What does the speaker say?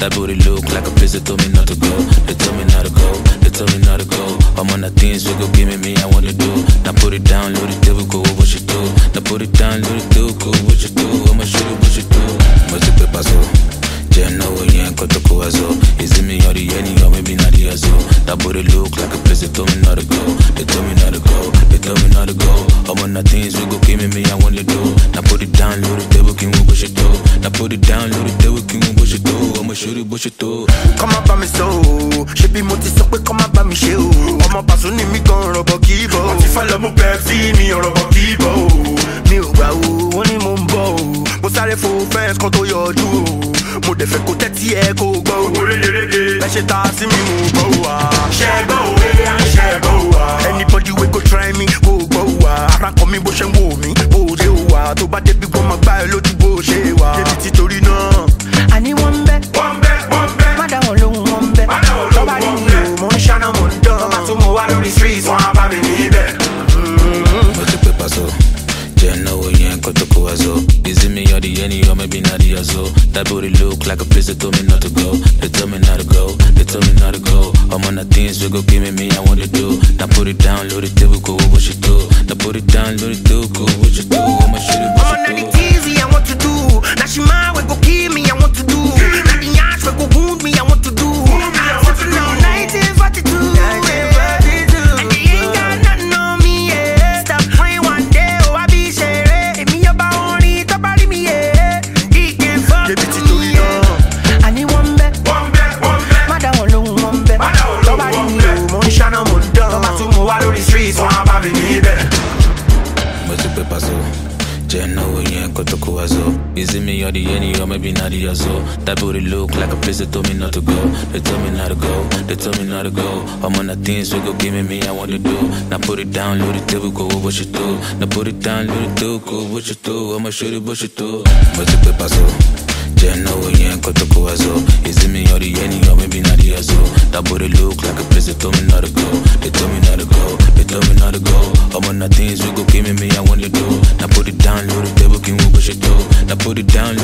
That booty look like a place that told me not to go. They told me not to go. They told me not to go. I'm on the things we go give me I wanna do. Now put it down, load it, devil go what you do. Now put it down, load it, go what you do. I'ma you what you do. Must be paso. Yeah, no, yeah, got the coazo. Is it me or the any or maybe not the azo? That booty look like a place they told me not to go. They told me not to go. They told me not to go. On the things we go give me me I want to do. Now put it down, load it, devil king what you do. Now put it down, load it, devil king what you do. I'ma show you what you do. kọ́ má bá mi sọ o ṣé bí mo ti sọ pé kọ́ má bá mi ṣe o ọmọ pàṣẹ ni mi gan rọ̀bọ̀ kì í bọ̀ o. wọ́n ti fẹ́ lọ mú pepsi mi rọ̀bọ̀ kì í bọ̀ o. sáré fo fẹ́ǹsì kan tó yọjú o mo dẹ̀ fẹ́ kó tẹ́tí ẹ kó gbọ́ o. owó rédèrèdè ẹ ṣe ta sí mi mo gbọ́ o wa. ṣẹ́ gbọ́ o ṣẹ́ gbọ́ o wa. anybody wey go try me kó gbọ́ o wa. ara kan mi bó ṣe ń wò mí bó ṣe o wa. tó bá débi me or maybe the so? That booty look like a place they told me not to go. They told me not to go. They told me not to go. I'm on the things we go give me me I want to do. Now put it down, load it, devil go what you do. Now put it down, load it, do go what you do. I'ma shoot it, what you do. Lórí street wọn á bá mi níbẹ̀. What's the paper so? Jẹ́ náwó yẹn kó tó kó wá so. Is it me or the any or maybe not the so? That booty look like a place they told me not to go. They told me not to go. They told me not to go. I'm on the things we go give me me I want to do. Now put it down, load it, devil go what you do. Now put it down, load it, do go what you do. I'ma show you what you do. What's the so? Jẹ́ náwó yẹn kó tó so. Is it me or the any or maybe not the so? That booty look like a place they told me not to go. They told me not to go. They told me not to go. I'm on the things we go give me me I want to do. Now put it down, load it, devil king what you do. Now put it down,